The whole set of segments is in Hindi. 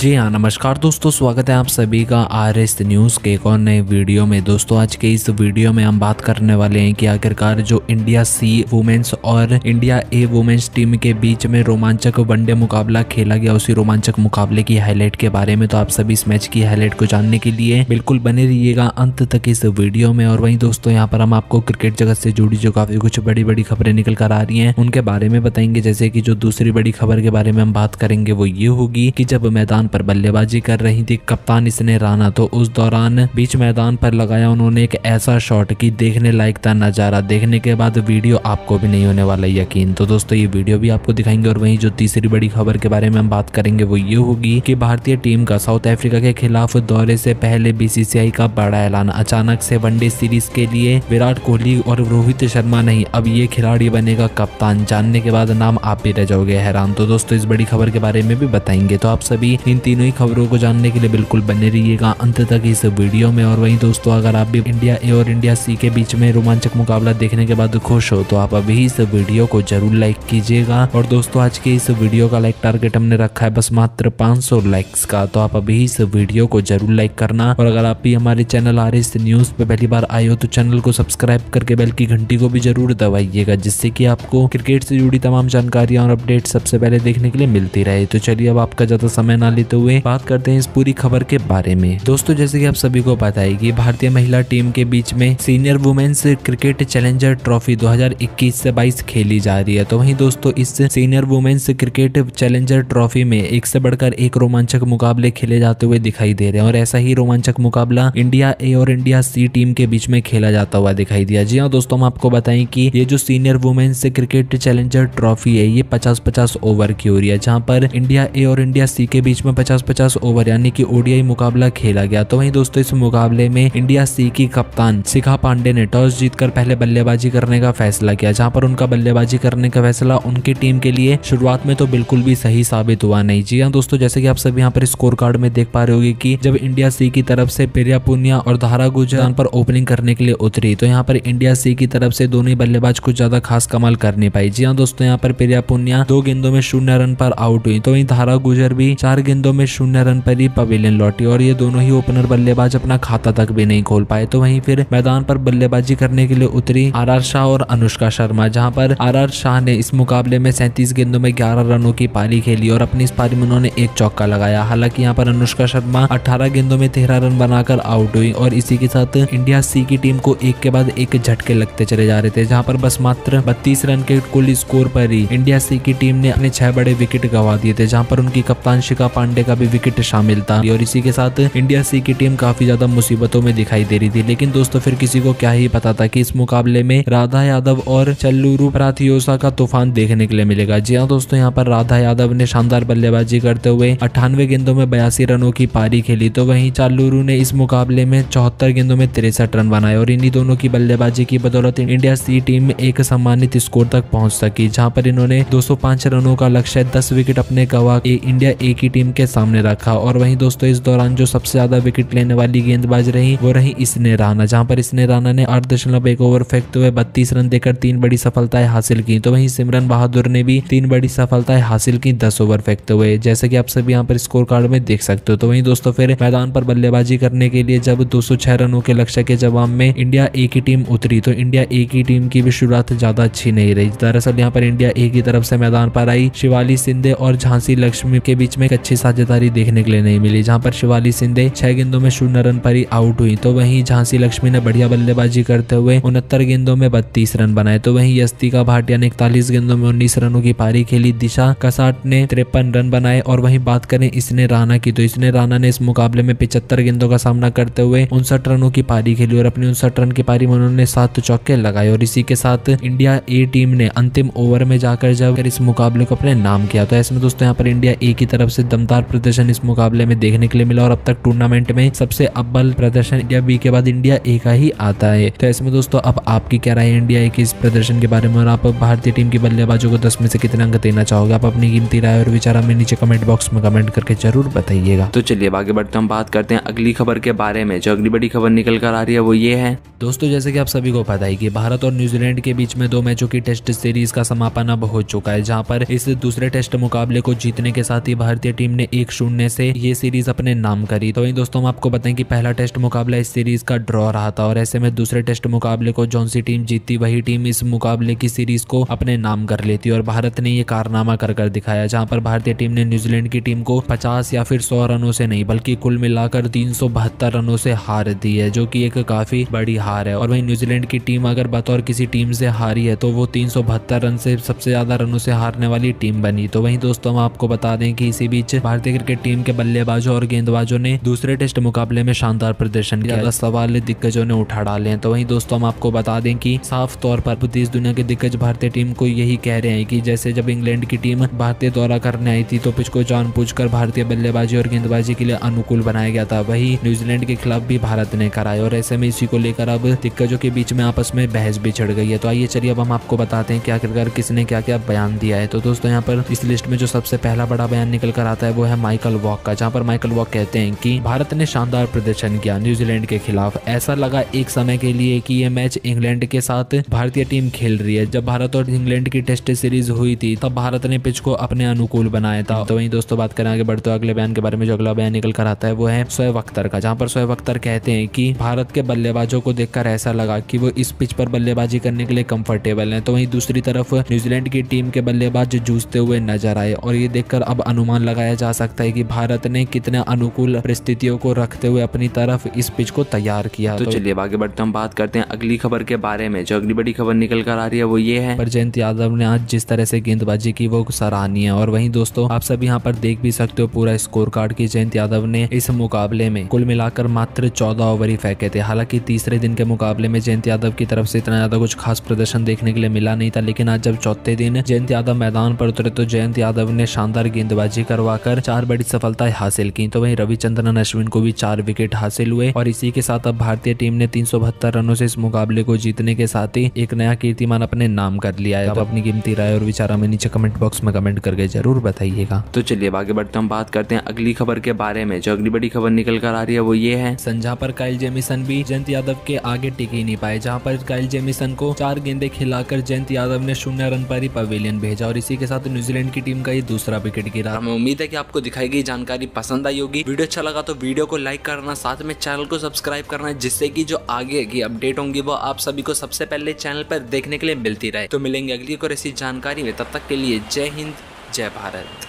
जी हाँ नमस्कार दोस्तों, स्वागत है आप सभी का आर एस न्यूज़ के एक और नए वीडियो में। दोस्तों, आज के इस वीडियो में हम बात करने वाले हैं कि आखिरकार जो इंडिया सी वुमेन्स और इंडिया ए वुमेन्स टीम के बीच में रोमांचक वनडे मुकाबला खेला गया, उसी रोमांचक मुकाबले की हाईलाइट के बारे में तो आप सभी इस मैच की हाईलाइट को जानने के लिए बिल्कुल बने रहिएगा अंत तक इस वीडियो में। और वही दोस्तों, यहाँ पर हम आपको क्रिकेट जगत से जुड़ी जो काफ़ी कुछ बड़ी बड़ी खबरें निकल कर आ रही है, उनके बारे में बताएँगे। जैसे की जो दूसरी बड़ी खबर के बारे में हम बात करेंगे, वो ये होगी की जब मैदान पर बल्लेबाजी कर रही थी। कप्तान इसने राना तो उस दौरान बीच मैदान पर लगाया उन्होंने एक ऐसा शॉट की देखने लायक था नज़ारा। देखने के बाद वीडियो आपको भी नहीं होने वाला यकीन। तो दोस्तों, ये वीडियो भी आपको दिखाएँगे और वहीं जो तीसरी बड़ी खबर के बारे में हम बात करेंगे, वो ये होगी कि भारतीय टीम का साउथ अफ्रीका के खिलाफ दौरे से पहले बीसीसीआई का बड़ा ऐलान। अचानक से वनडे सीरीज़ के लिए विराट कोहली और रोहित शर्मा नहीं, अब ये खिलाड़ी बनेगा कप्तान। जानने के बाद नाम आप भी रह जाओगे हैरान। तो दोस्तों, इस बड़ी खबर के बारे में भी बताएँगे। तो आप सभी इन तीनों ही खबरों को जानने के लिए बिल्कुल बने रहिएगा अंत तक इस वीडियो में। और वहीं दोस्तों, अगर आप भी इंडिया ए और इंडिया सी के बीच में रोमांचक मुकाबला देखने के बाद खुश हो तो आप अभी इस वीडियो को ज़रूर लाइक कीजिएगा। और दोस्तों, आज के इस वीडियो का लाइक टारगेट हमने रखा है बस मात्र 500 लाइक्स का तो आप अभी इस वीडियो को ज़रूर लाइक करना। और अगर आप भी हमारे चैनल आर एस न्यूज़ पे पहली बार आए हो तो चैनल को सब्सक्राइब करके बेल की घंटी को भी ज़रूर दबाइएगा, जिससे कि आपको क्रिकेट से जुड़ी तमाम जानकारियाँ और अपडेट सबसे पहले देखने के लिए मिलती रहे। तो चलिए, अब आपका ज़्यादा समय ना लेते हुए बात करते हैं इस पूरी खबर के बारे में। दोस्तों, जैसे कि आप सभी को पता है कि भारतीय महिला टीम के बीच में senior women's cricket challenger trophy 2021 से 22 खेली जा रही है। तो वहीं दोस्तों, इस senior women's cricket challenger trophy में एक से बढ़कर एक रोमांचक मुकाबले खेले जाते हुए दिखाई दे रहे हैं और ऐसा ही रोमांचक मुकाबला इंडिया ए और इंडिया सी टीम के बीच में खेला जाता हुआ दिखाई दिया। जी हाँ दोस्तों, हम आपको बताएँ कि ये जो senior women's cricket challenger trophy है, ये पचास पचास ओवर की हो रही है, जहाँ पर इंडिया ए और इंडिया सी के बीच में पचास पचास ओवर यानी कि ओडीआई मुकाबला खेला गया। तो वहीं दोस्तों, इस मुकाबले में इंडिया सी की कप्तान शिखा पांडे ने टॉस जीतकर पहले बल्लेबाजी करने का फैसला किया, जहाँ पर उनका बल्लेबाजी करने का फैसला उनकी टीम के लिए शुरुआत में तो बिल्कुल भी सही साबित हुआ नहीं। जी हाँ दोस्तों, जैसे कि आप सब यहाँ पर स्कोर कार्ड में देख पा रहे होगी कि जब इंडिया सी की तरफ़ से पेरिया पुनिया और धारा गुजरान पर ओपनिंग करने के लिए उतरी तो यहाँ पर इंडिया सी की तरफ़ से दोनों बल्लेबाज कुछ ज़्यादा खास कमाल कर नहीं पाई। जी हाँ दोस्तों, यहाँ पर पेरिया पुनिया दो गेंदों में शून्य रन पर आउट हुई तो वही धारा गुजर भी चार गेंदों में शून्य रन पर ही पवेलियन लौटी और ये दोनों ही ओपनर बल्लेबाज अपना खाता तक भी नहीं खोल पाए। तो वहीं फिर मैदान पर बल्लेबाजी करने के लिए उतरी आर आर शाह और अनुष्का शर्मा, जहाँ पर आर आर शाह ने इस मुकाबले में सैंतीस गेंदों में ग्यारह रनों की पारी खेली और अपनी इस पारी में उन्होंने एक चौका लगाया। हालाँकि यहाँ पर अनुष्का शर्मा अठारह गेंदों में तेरह रन बनाकर आउट हुई और इसी के साथ इंडिया सी की टीम को एक के बाद एक झटके लगते चले जा रहे थे, जहाँ पर बस मात्र बत्तीस रन के कुल स्कोर पर ही इंडिया सी की टीम ने अपने छह बड़े विकेट गवा दिए थे, जहाँ पर उनकी कप्तान शिखा पांडे का भी विकेट शामिल था। और इसी के साथ इंडिया सी की टीम काफ़ी ज़्यादा मुसीबतों में दिखाई दे रही थी। लेकिन दोस्तों, फिर किसी को क्या ही पता था की इस मुकाबले में राधा यादव और चल्लूरू प्राथियोसा का तूफ़ान देखने के लिए मिलेगा। जी हाँ दोस्तों, यहाँ पर राधा यादव ने शानदार बल्लेबाजी करते हुए अट्ठानवे गेंदों में बयासी रनों की पारी खेली। तो वहीं चालूरू ने इस मुकाबले में चौहत्तर गेंदों में तिरसठ रन बनाए और इन्हीं दोनों की बल्लेबाजी की बदौलत इंडिया सी टीम एक सम्मानित स्कोर तक पहुँच सकी, जहाँ पर इन्होंने 205 रनों का लक्ष्य 10 विकेट अपने गवा इंडिया ए की टीम के सामने रखा और वहीं दोस्तों इस दौरान जो सबसे ज़्यादा विकेट लेने वाली गेंदबाज रही, वो रही इसने राना जहाँ पर इसने राना ने आठ दशमलव एक ओवर फेंकते हुए बत्तीस रन देकर तीन बड़ी सफलताएँ हासिल की। तो वहीं सिमरन बहादुर ने भी तीन बड़ी सफलताएँ हासिल की, दस ओवर फेंकते हुए। जैसे कि आप सभी यहाँ पर स्कोर कार्ड में देख सकते हो। तो वहीं दोस्तों फिर मैदान पर बल्लेबाजी करने के लिए जब दो सौ छह रनों के लक्ष्य के जवाब में इंडिया ए की टीम उतरी तो इंडिया ए की टीम की भी शुरुआत ज़्यादा अच्छी नहीं रही। दरअसल यहाँ पर इंडिया ए की तरफ़ से मैदान पर आई शिवाली सिंधे और झांसी लक्ष्मी के बीच में एक अच्छी साझेदारी देखने के लिए नहीं मिली, जहाँ पर शिवाली सिंधे छह गेंदों में शून्य रन पर ही आउट हुई। तो वहीं झांसी लक्ष्मी ने बढ़िया बल्लेबाजी करते हुए उनहत्तर गेंदों में बत्तीस रन बनाए। तो वहीं यस्तिका भाटिया ने इकतालीस गेंदों में उन्नीस रनों की पारी खेली। दिशा कसाट ने तिरपन रन बनाए। और वहीं बात करें इसने राना की तो इसने राना ने इस मुकाबले में पिछहत्तर गेंदों का सामना करते हुए उनसठ रनों की पारी खेली और अपनी उनसठ रन की पारी में उन्होंने सात चौके लगाए। और इसी के साथ इंडिया ए टीम ने अंतिम ओवर में जाकर जब इस मुकाबले को अपने नाम किया। तो ऐसे में दोस्तों, यहाँ पर इंडिया ए की तरफ़ से दमदार प्रदर्शन इस मुकाबले में देखने के लिए मिला और अब तक टूर्नामेंट में सबसे अव्वल प्रदर्शन इंडिया बी के बाद इंडिया ए का ही आता है। तो ऐसे में दोस्तों अब आपकी क्या राय है इंडिया ए की इस प्रदर्शन के बारे में और आप भारतीय टीम की बल्लेबाजों को दस में से कितने अंक देना चाहोगे? आप अपनी कीमती राय और विचार हमें नीचे कमेंट बॉक्स में कमेंट करके ज़रूर बताइएगा। तो चलिए आगे बढ़ते हम बात करते हैं अगली खबर के बारे में। जो अगली बड़ी खबर निकल कर आ रही है वो ये है। दोस्तों जैसे कि आप सभी को पता है कि भारत और न्यूजीलैंड के बीच में दो मैचों की टेस्ट सीरीज़ का समापन अब हो चुका है जहाँ पर इस दूसरे टेस्ट मुकाबले को जीतने के साथ ही भारतीय टीम ने एक शून्य से ये सीरीज़ अपने नाम करी। तो वही दोस्तों, हम आपको बताएँ कि पहला टेस्ट मुकाबला इस सीरीज़ का ड्रॉ रहा था और ऐसे में दूसरे टेस्ट मुकाबले को जौन सी टीम जीतती वही टीम इस मुकाबले की सीरीज़ को अपने नाम कर लेती और भारत ने ये कारनामा कर कर दिखाया, जहाँ पर भारतीय टीम ने न्यूजीलैंड की टीम को 50 या फिर सौ रनों से नहीं, बल्कि कुल मिलाकर तीन सौ बहत्तर रनों से हार दी है, जो की एक काफ़ी बड़ी हार है। और वही न्यूजीलैंड की टीम अगर बतौर किसी टीम से हारी है तो वो तीन रन से सबसे ज़्यादा रनों से हारने वाली टीम बनी। तो वही दोस्तों, हम आपको बता दें कि इसी बीच भारतीय क्रिकेट टीम के बल्लेबाजों और गेंदबाजों ने दूसरे टेस्ट मुकाबले में शानदार प्रदर्शन किया। सवाल दिग्गजों ने उठा डाले हैं तो वही दोस्तों हम आपको बता दें कि साफ़ तौर पर देश दुनिया के दिग्गज भारतीय टीम को यही कह रहे हैं कि जैसे जब इंग्लैंड की टीम भारतीय दौरा करने आई थी तो पिच को जान कर भारतीय बल्लेबाजी और गेंदबाजी के लिए अनुकूल बनाया गया था। वही न्यूजीलैंड के खिलाफ भी भारत ने कराए और ऐसे में इसी को लेकर अब दिग्गजों के बीच में आपस में बहस भी चढ़ गई है। तो आइए चलिए, अब हम आपको बताते हैं कि आखिरकार किसने क्या क्या बयान दिया है। तो दोस्तों, यहाँ पर इस लिस्ट में जो सबसे पहला बड़ा बयान निकल कर आता है, वो माइकल वॉक का, जहाँ पर माइकल वॉक कहते हैं कि भारत ने शानदार प्रदर्शन किया न्यूजीलैंड के खिलाफ। ऐसा लगा एक समय के लिए कि ये मैच इंग्लैंड के साथ भारतीय टीम खेल रही है। जब भारत और इंग्लैंड की टेस्ट सीरीज़ हुई थी, तब भारत ने पिच को अपने अनुकूल बनाया था। तो वही दोस्तों बात करें आगे, बढ़ते अगले बयान के बारे में, जो अगला बयान निकल कर आता है, वो है सोएब अख्तर का, जहाँ पर सोएब अख्तर कहते हैं कि भारत के बल्लेबाजों को देखकर ऐसा लगा कि वो इस पिच पर बल्लेबाजी करने के लिए कंफर्टेबल है। तो वहीं दूसरी तरफ़, न्यूजीलैंड की टीम के बल्लेबाज जूझते हुए नज़र आए और ये देखकर अब अनुमान लगाया जा सकता है कि भारत ने कितने अनुकूल परिस्थितियों को रखते हुए अपनी तरफ़ इस पिच को तैयार किया। तो, तो चलिए आगे बढ़ते हम बात करते हैं अगली खबर के बारे में। जो अगली बड़ी खबर निकल कर आ रही है वो ये है। पर जयंत यादव ने आज जिस तरह से गेंदबाजी की वो सराहनीय है। और वही दोस्तों आप सब यहाँ पर देख भी सकते हो पूरा स्कोर कार्ड की जयंत यादव ने इस मुकाबले में कुल मिलाकर मात्र चौदह ओवर ही फेंके थे। हालाँकि तीसरे दिन के मुकाबले में जयंत यादव की तरफ़ से इतना ज़्यादा कुछ खास प्रदर्शन देखने के लिए मिला नहीं था लेकिन आज जब चौथे दिन जयंत यादव मैदान पर उतरे तो जयंत यादव ने शानदार गेंदबाजी करवाकर चार बड़ी सफलताएँ हासिल की। तो वहीं रविचंद्रन अश्विन को भी चार विकेट हासिल हुए और इसी के साथ अब भारतीय टीम ने तीन सौ बहत्तर रनों से इस मुकाबले को जीतने के साथ ही एक नया कीर्तिमान अपने नाम कर लिया है। तो अपनी कीमती राय और विचार हमें नीचे कमेंट बॉक्स में कमेंट करके ज़रूर बताइएगा। तो चलिए आगे बढ़ते हम बात करते हैं अगली खबर के बारे में। जो अगली बड़ी खबर निकल कर आ रही है वो ये है। संजा पर काइल जेमिसन भी जयंत यादव के आगे टिक ही नहीं पाए जहाँ पर काइल जेमिसन को चार गेंदे खिलाकर जयंत यादव ने शून्य रन पर ही पवेलियन भेजा और इसी के साथ न्यूजीलैंड की टीम का ये दूसरा विकेट गिरा। हमें उम्मीद है कि आपको दिखाई गई जानकारी पसंद आई होगी। वीडियो अच्छा लगा तो वीडियो को लाइक करना, साथ में चैनल को सब्सक्राइब करना जिससे की जो आगे की अपडेट होंगी वो आप सभी को सबसे पहले चैनल पर देखने के लिए मिलती रहे। तो मिलेंगे अगली और ऐसी जानकारी में, तब तक के लिए जय हिंद, जय भारत।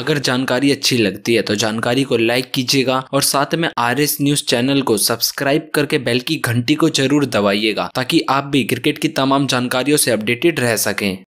अगर जानकारी अच्छी लगती है तो जानकारी को लाइक कीजिएगा और साथ में आर एस न्यूज़ चैनल को सब्सक्राइब करके बेल की घंटी को ज़रूर दबाइएगा, ताकि आप भी क्रिकेट की तमाम जानकारियों से अपडेटेड रह सकें।